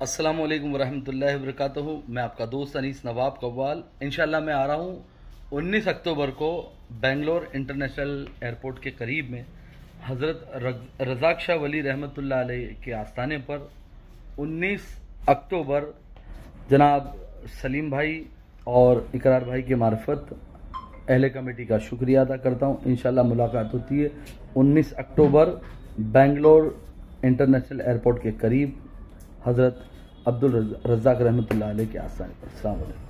अस्सलाम वालेकुम वरहमतुल्लाहि वबरकातुहू। मैं आपका दोस्त अनीस नवाब कव्वाल। इंशाल्लाह मैं आ रहा हूँ 19 अक्टूबर को बेंगलोर इंटरनेशनल एयरपोर्ट के करीब में हज़रत रज़ाक शाह वली अलैह के आस्थाने पर 19 अक्टूबर जनाब सलीम भाई और इकरार भाई के मार्फत अहल कमेटी का शुक्रिया अदा करता हूँ। इंशाल्लाह मुलाकात होती है 19 अक्टूबर बेंगलोर इंटरनेशनल एयरपोर्ट के करीब। हज़रत अब्दुल रज़ाक रहमत के आसान पर। अलैक्म।